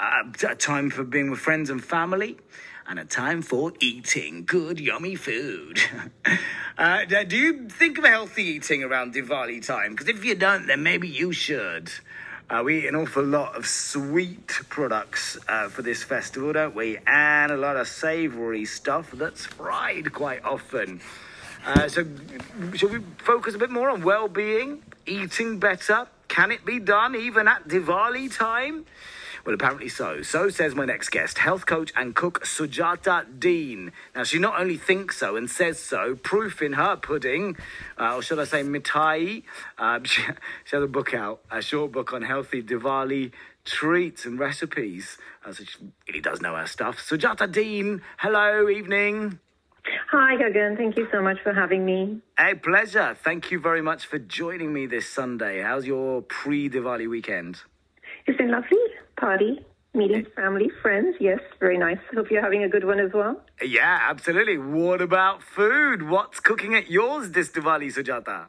a time for being with friends and family, and a time for eating good, yummy food. uh, do you think of healthy eating around Diwali time? Because if you don't, then maybe you should. Uh, we eat an awful lot of sweet products uh, for this festival, don't we? And a lot of savoury stuff that's fried quite often. Uh, so, should we focus a bit more on well-being, eating better? Can it be done even at Diwali time? Well, apparently so. So says my next guest, health coach and cook Sujata Din. Now, she not only thinks so and says so, proof in her pudding, uh, or should I say mithai. Uh, she, she has a book out, a short book on healthy Diwali treats and recipes. Uh, so she really does know her stuff. Sujata Din, hello, evening. Hi, Gagan. Thank you so much for having me. A pleasure. Thank you very much for joining me this Sunday. How's your pre Diwali weekend? It's been lovely party, meeting family, friends. Yes, very nice. Hope you're having a good one as well. Yeah, absolutely. What about food? What's cooking at yours this Diwali, Sujata?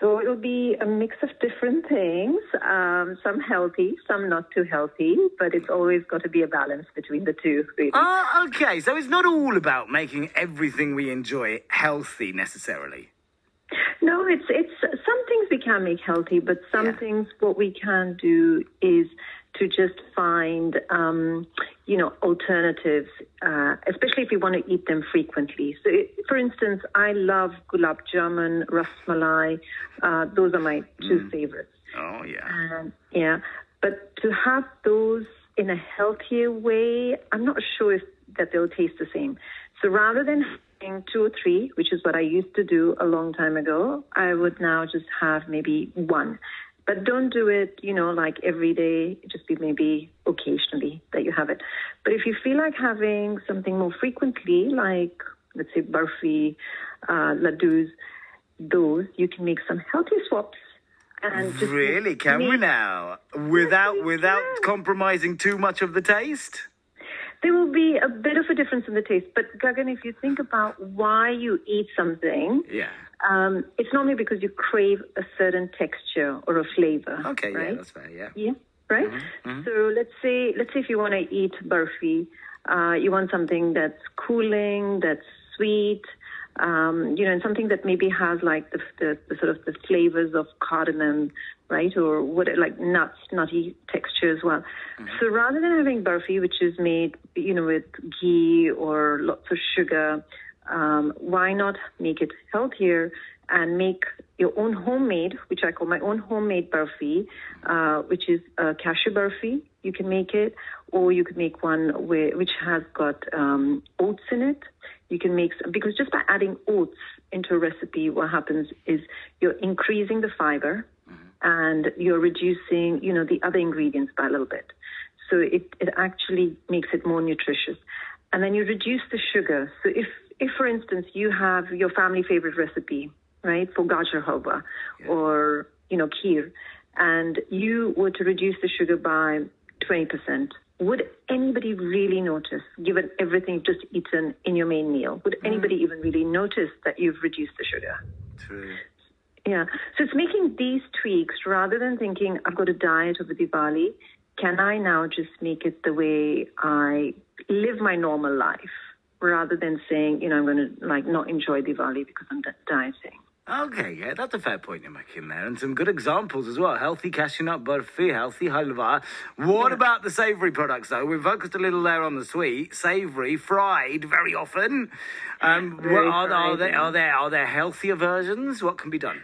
So it'll be a mix of different things, um, some healthy, some not too healthy, but it's always got to be a balance between the two. Really. Oh, okay. So it's not all about making everything we enjoy healthy necessarily. No, it's it's some things we can make healthy, but some Yeah. things what we can do is to just find, um, you know, alternatives, uh, especially if you want to eat them frequently. So, it, for instance, I love gulab jamun, ras malai. Uh, those are my two favorites. Oh, yeah. And yeah, but to have those in a healthier way, I'm not sure if that they'll taste the same. So rather than having two or three, which is what I used to do a long time ago, I would now just have maybe one. But don't do it, you know, like every day. Just be maybe occasionally that you have it. But if you feel like having something more frequently, like let's say barfi, uh, laddus, those you can make some healthy swaps. And just Really? Can we now? Without we without can. compromising too much of the taste? There will be a bit of a difference in the taste, but Gagan, if you think about why you eat something, Yeah. um, it's normally because you crave a certain texture or a flavor. Okay, yeah, that's fair, yeah. Yeah, right. So let's say let's say if you want to eat barfi, uh, you want something that's cooling, that's sweet, um, you know, and something that maybe has like the, the, the sort of the flavors of cardamom, right, or what like nuts, nutty texture as well. So rather than having barfi, which is made, you know, with ghee or lots of sugar, um, why not make it healthier and make your own homemade, which I call my own homemade barfi, uh, which is a cashew barfi. You can make it, or you could make one where, which has got um, oats in it. You can make some, because just by adding oats into a recipe, what happens is you're increasing the fiber and you're reducing, you know, the other ingredients by a little bit. So it, it actually makes it more nutritious. And then you reduce the sugar. So if, if for instance, you have your family favorite recipe, right, for gajar halwa or, you know, kheer, and you were to reduce the sugar by 20%, would anybody really notice, given everything you've just eaten in your main meal? Would mm. anybody even really notice that you've reduced the sugar? True. Yeah. So it's making these tweaks rather than thinking, I've got a diet over Diwali. Can I now just make it the way I live my normal life rather than saying, you know, I'm going to like not enjoy Diwali because I'm di- dieting? Okay, yeah, that's a fair point you're making there, and some good examples as well. Healthy cashew nut barfi, healthy halwa. What about the savoury products though? We've focused a little there on the sweet, savoury, fried very often. Um, Very what, are, are there yeah. are there are there healthier versions? What can be done?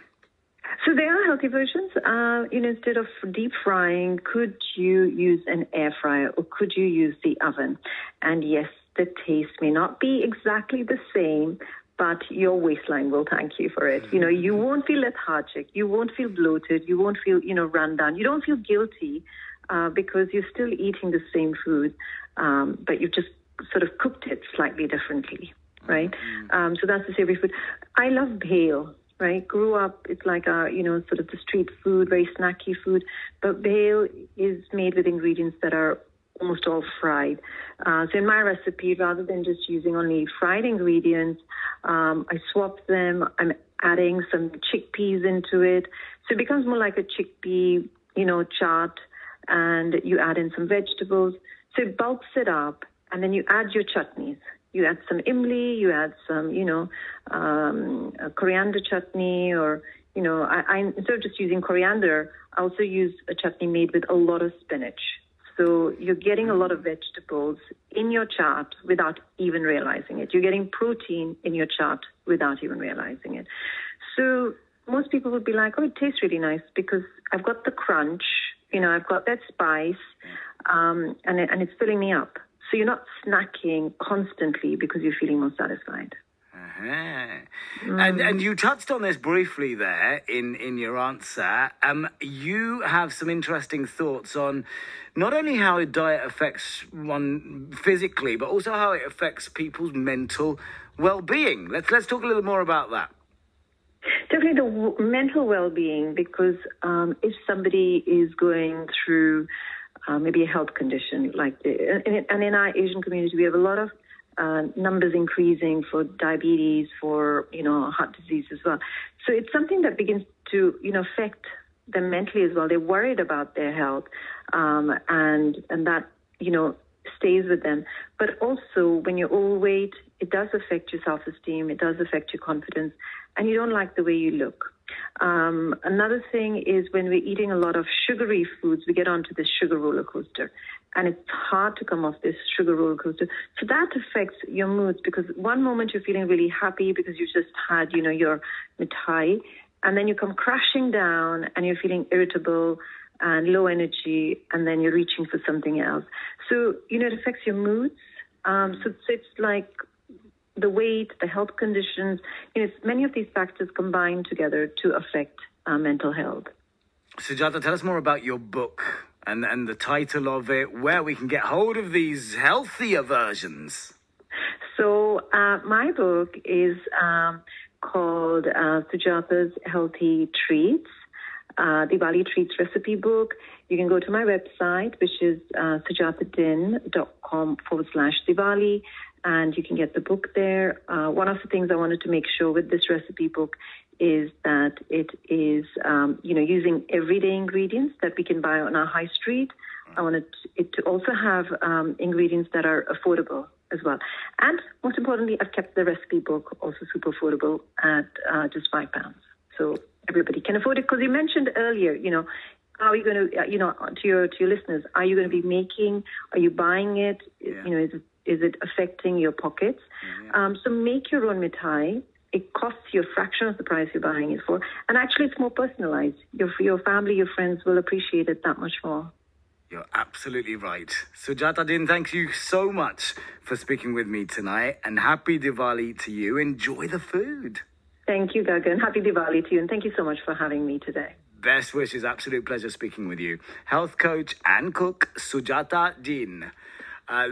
So there are healthy versions. Uh, you know, instead of deep frying, could you use an air fryer or could you use the oven? And yes, the taste may not be exactly the same, but your waistline will thank you for it. You know, you won't feel lethargic, you won't feel bloated, you won't feel, you know, run down. You don't feel guilty uh, because you're still eating the same food, um, but you've just sort of cooked it slightly differently, right? Um, so that's the savory food. I love bhel right? Grew up, it's like a, you know, sort of the street food, very snacky food. But bhel is made with ingredients that are almost all fried. Uh, so in my recipe, rather than just using only fried ingredients, um, I swap them. I'm adding some chickpeas into it. So it becomes more like a chickpea, you know, chaat. and you add in some vegetables. So it bulks it up, and then you add your chutneys. You add some imli, you add some, you know, um, coriander chutney, or you know, I, I instead of just using coriander, I also use a chutney made with a lot of spinach. So you're getting a lot of vegetables in your chaat without even realizing it. You're getting protein in your chaat without even realizing it. So most people would be like, oh, it tastes really nice because I've got the crunch, you know, I've got that spice, um, and, it, and it's filling me up. So you're not snacking constantly because you're feeling more satisfied. Uh-huh. And and you touched on this briefly there in in your answer. Um, you have some interesting thoughts on not only how a diet affects one physically, but also how it affects people's mental well-being. Let's let's talk a little more about that. Definitely the w- mental well-being, because um, if somebody is going through uh, maybe a health condition like the, and, and in our Asian community, we have a lot of uh, numbers increasing for diabetes, for you know heart disease as well. So it's something that begins to you know affect them mentally as well. They're worried about their health, um, and and that you know stays with them. But also, when you're overweight, it does affect your self-esteem. It does affect your confidence, and you don't like the way you look. Um, another thing is when we're eating a lot of sugary foods, we get onto this sugar roller coaster, and it's hard to come off this sugar roller coaster. So that affects your moods because one moment you're feeling really happy because you just had, you know, your mithai, and then you come crashing down and you're feeling irritable and low energy, and then you're reaching for something else. So you know, it affects your moods. Um, so, so it's like the weight, the health conditions, you know, many of these factors combine together to affect uh, mental health. Sujata, tell us more about your book and, and the title of it, where we can get hold of these healthier versions. So, uh, my book is um, called uh, Sujata's Healthy Treats, uh, Diwali Treats Recipe Book. You can go to my website, which is uh, sujatadin.com forward slash Diwali and you can get the book there. Uh, one of the things I wanted to make sure with this recipe book is that it is, um, you know, using everyday ingredients that we can buy on our high street. I wanted it to also have um, ingredients that are affordable as well. And most importantly, I've kept the recipe book also super affordable at uh, just five pounds. So everybody can afford it. Because you mentioned earlier, you know, are you going to, uh, you know, to your to your listeners, are you going to be making? Are you buying it? Yeah. You know, is it is it affecting your pockets? Mm-hmm. Um, so make your own mithai. It costs you a fraction of the price you're buying it for, and actually, it's more personalized. Your your family, your friends will appreciate it that much more. You're absolutely right. Sujata Din, thank you so much for speaking with me tonight, and happy Diwali to you. Enjoy the food. Thank you, Gagan. Happy Diwali to you, and thank you so much for having me today. Best wishes. Absolute pleasure speaking with you. Health coach and cook Sujata Din. Uh,